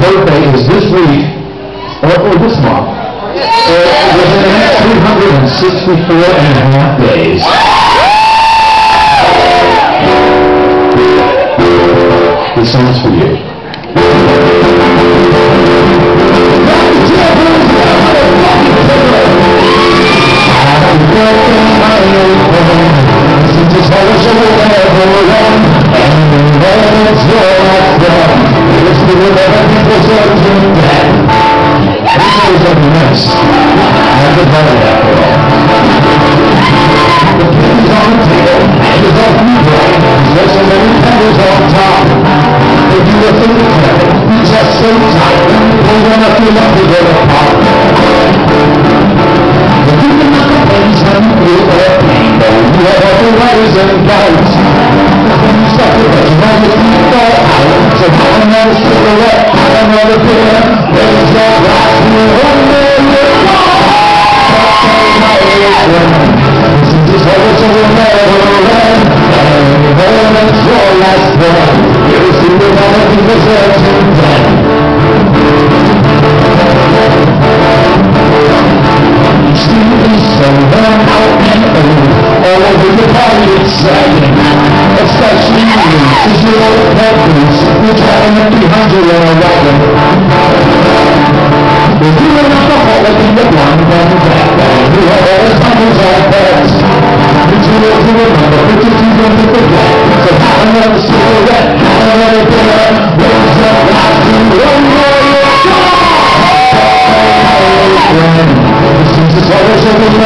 birthday is this week, or, or this month, or within the next 364 and a half days. This song's for you. Another cigarette, have another beer, raise your glass to one more year. Since this whole show will never end, and when it's your last breath, you'll see the one of people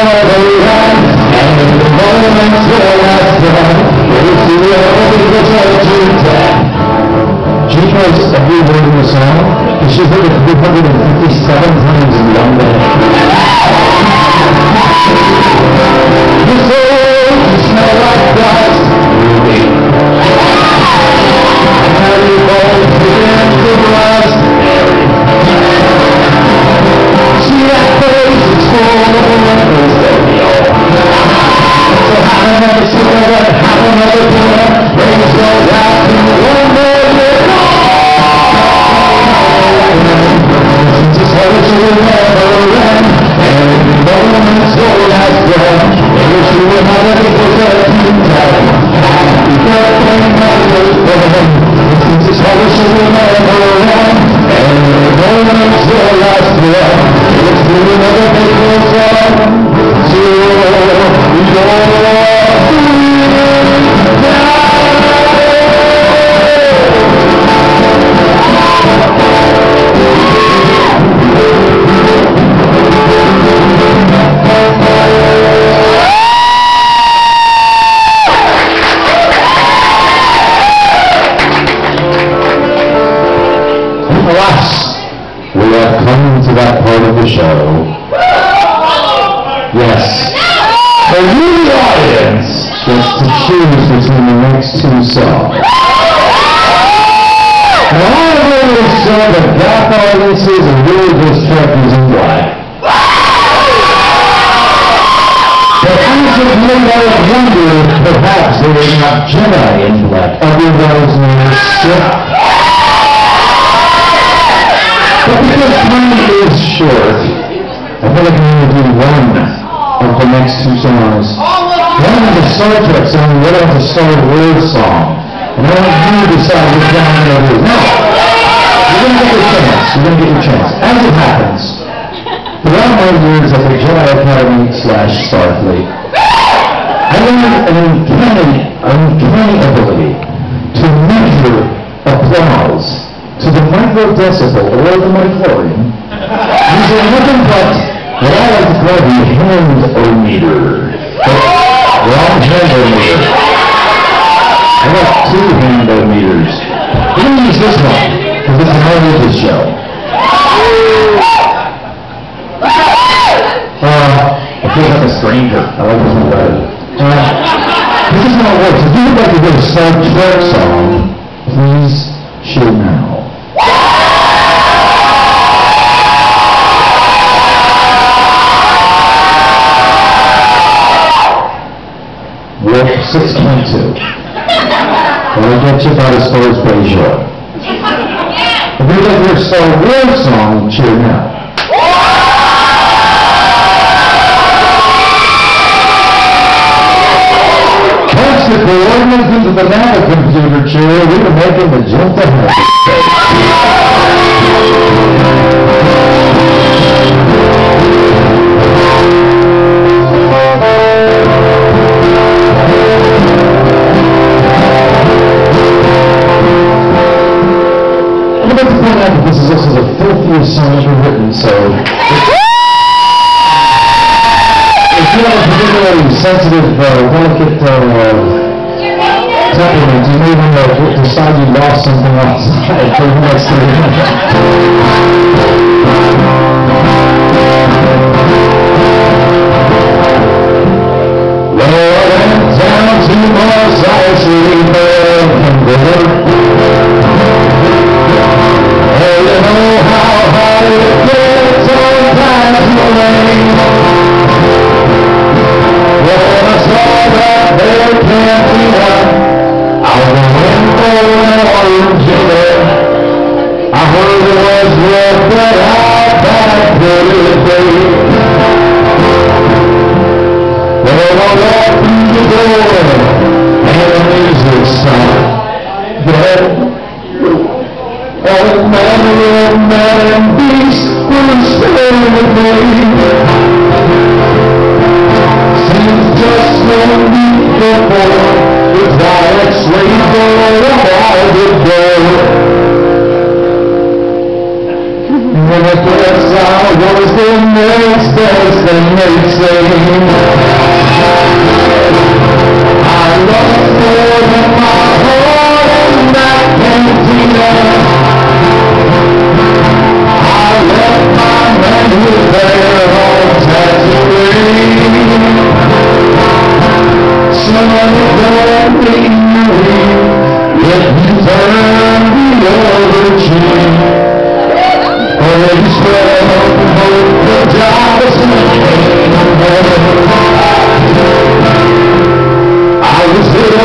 You say you. smell like dust, audience, gets to choose between the next two songs. Now, I've always said that black audiences are really just turkeys in black. But things have made us wonder if perhaps they are not Jedi in black, otherwise known as Sith. But because time is short, I feel like I'm going to do one of the next two songs. A Star Trek song, the other one's a Star Wars song. And I want you to decide which one I'm going to do. Now, you're going to get your chance. You're going to get your chance. As it happens, throughout my years at the Jedi Academy slash Starfleet, I learned an uncanny, uncanny ability to measure applause to the microdecibel or the microrium using nothing but what I like to call the hand-o-meter. Wrong hand-o-meter. I got two hand-o-meters. Going to use this one, because this is my religious show. Uh, I feel like a stranger. I like this one better. Uh, this is how it works. If you would like to hear a Star Trek song, please show now. 6.2. When we get you about as far as Bayshore. We did your soul real song, cheer now. Catch the coordinates into the nano computer, cheer. We were making the jump ahead. certain, so... if you have a particularly sensitive, uh, delicate uh, temperament, you may even uh, decide you lost something else. for the next 30 minutes. Oh man, oh man, this will stay with me. Seems just no need for more. The quiet slave for a harder girl. When it turns out, was the next best thing they say?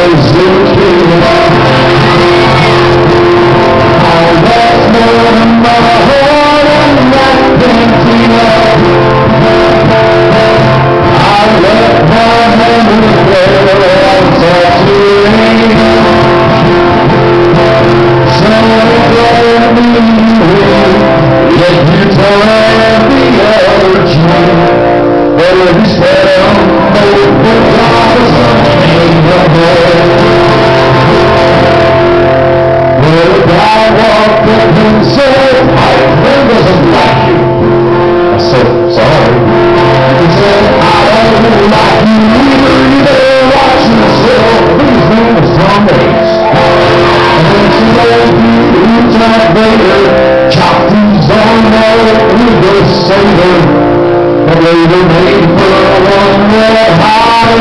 Eu Jesus virá.